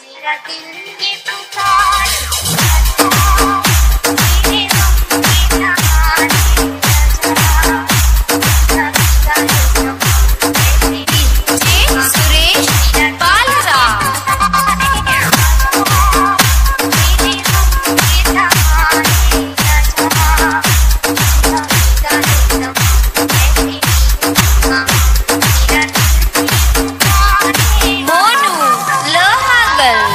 Mira que 本